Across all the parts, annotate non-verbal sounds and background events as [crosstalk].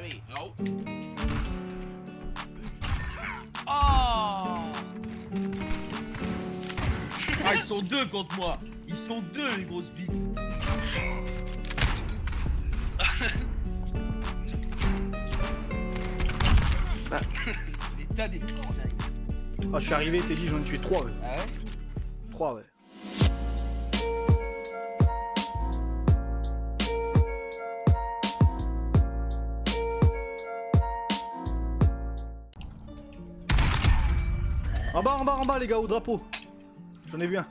baby. Oh. Oh Ah, ils sont deux contre moi Ils sont deux, les grosses bites L'état des petits snipes. Ah, je suis arrivé, t'es dit, j'en ai tué 3, ouais. Ah ouais? 3, ouais. En bas, en bas, en bas, les gars, au drapeau. J'en ai vu un.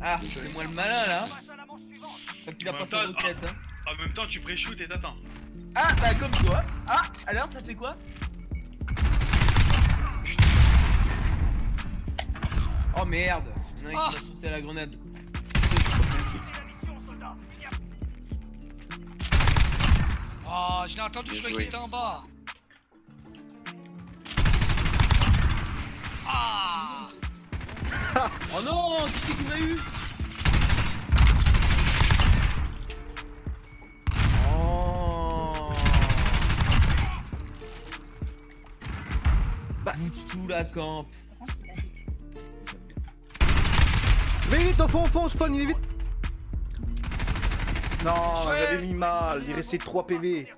Ah, c'est moi le malin là Quand il a En pas temps, roquette hein. En même temps, tu pré-shoot et t'attends. Ah, bah comme toi Ah, alors ça fait quoi? Oh merde Il y en a un Ah. qui m'a sauté à la grenade Oh, je l'ai entendu, je joué. qu'il était en bas. Ah Oh non Qui c'est qui m'a eu? Oh Vous tout la camp Mais vite, au fond, au fond, au spawn, il est vite. Non, j'avais mis mal, il restait 3 PV.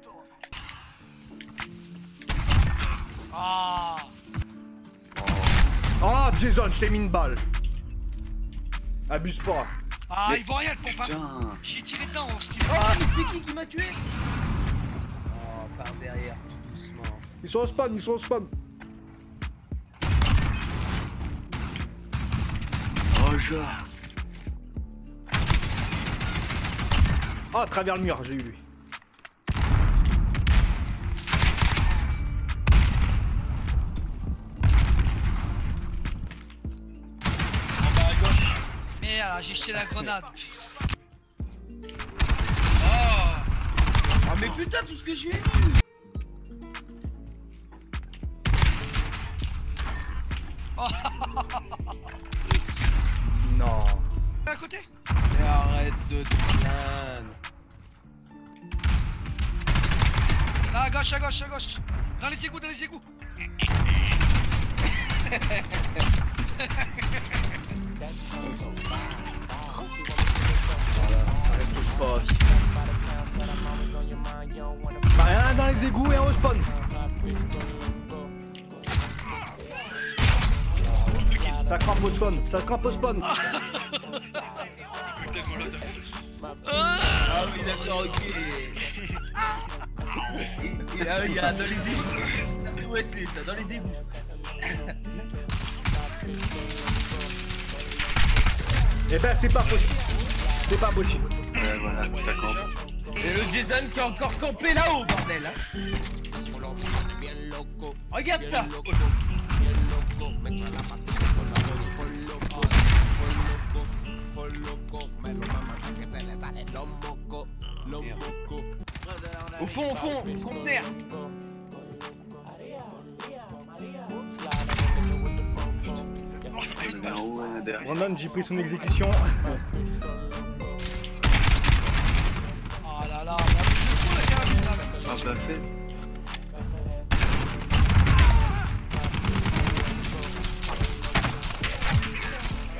Ah Oh, Jason, je t'ai mis une balle. Abuse pas. Ah, Mais- il voit rien le pompe, hein. J'ai tiré dedans, au style. Oh mais c'est qui qui m'a tué? Oh par derrière tout doucement Ils sont au spawn, ils sont au spawn. Oh, genre. Ah, à travers le mur, j'ai eu lui. En bas à gauche. Merde, j'ai jeté la grenade. Oh Oh mais putain tout ce que j'ai eu Non. À côté Mais arrête de te plaindre Là, à gauche, à gauche, à gauche. Dans les égouts, dans les égouts. Ça reste au spawn. Bah, un dans les égouts et un au spawn. Ça crampe au spawn, ça crampe au spawn. Ah oui d'accord ok Il y a, il y a dans les égouts C'est Wesley ça, dans les égouts [laughs] Eh ben, c'est pas possible. C'est pas possible. Ouais, voilà, ça campe. Et le Jason qui est encore campé là-haut bordel hein. Regarde ça Au fond, au fond, conteneur. Brandon, j'ai pris son exécution. Oh là là, mais je joue la carabine là, même ça. Ah, bah, fait.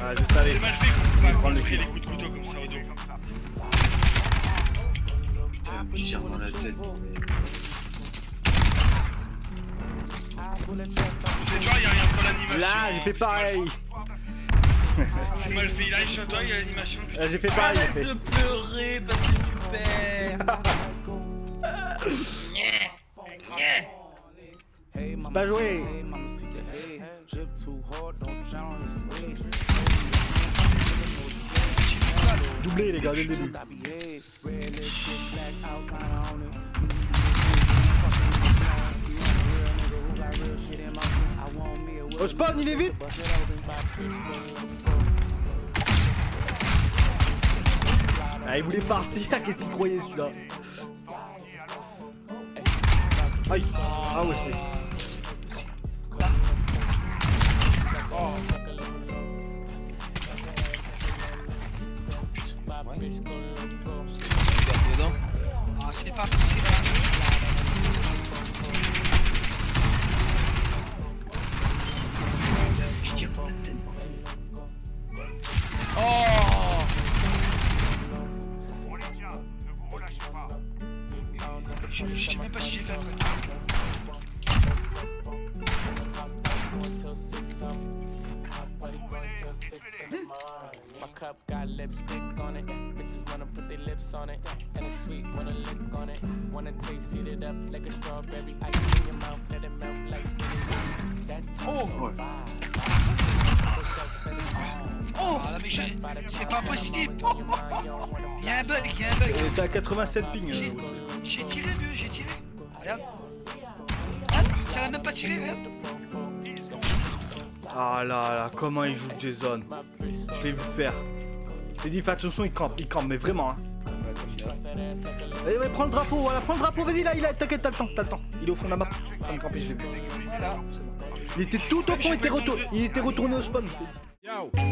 Ah, je savais. C'est mal fait qu'on peut pas Prends le kill. les coups Tire dans la tête. C'est tu vois, il y a rien l'animation. [laughs] Là, j'ai fait pareil. C'est mal fait, sur toi, il y a l'animation. Là, j'ai fait pareil. j'ai Arrête fait. de pleurer parce que tu perds [laughs] Pas joué. Doublé les gars dès le début. Au spawn, il est vite. Ah, il voulait partir, [laughs] qu'est-ce qu'il croyait celui-là? Aïe. Ah ouais, c'est... Je sais même pas si j'ai fait. My cup got lipstick on it. Bitches wanna put their lips on it. And it's sweet, wanna lick on it. Wanna taste, it up like a strawberry. In your mouth, let it melt like That. Oh mais je- c'est pas possible Il y a un bug, il y a un bug était à 87 ping. Euh. J'ai tiré, vieux, j'ai tiré Regarde Ah, ça l'a même pas tiré, regarde Ah là là, comment il joue Jason Je l'ai vu faire. J'ai dit, fais attention, il campe, il campe, mais vraiment. Hein. Allez, prends le drapeau, voilà, prends le drapeau, vas-y là, il a, t'inquiète, t'as le temps, t'as le temps. Il est au fond de la map. Il était tout au fond, il était, retour- il était retourné au spawn.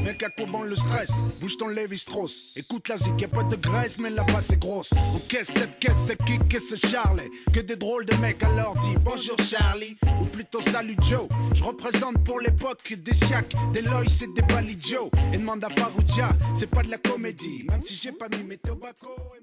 Mec à quoi bon le stress? Bouge ton Levi Strauss Écoute la zik, y'a pas de graisse mais la base est grosse. Ok cette caisse c'est qui? Qu'est-ce c'est Charlie? Que des drôles de mecs alors dis bonjour Charlie. Ou plutôt salut Joe. Je représente pour l'époque des siacs Des Loïs et des Bali Joe. Et demande à Farouja C'est pas de la comédie. Même si j'ai pas mis mes tobacco et